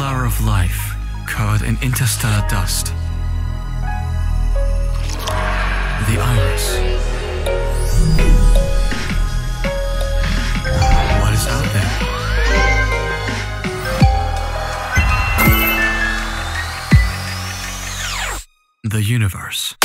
flower of life covered in interstellar dust. The iris. What is out there? The universe.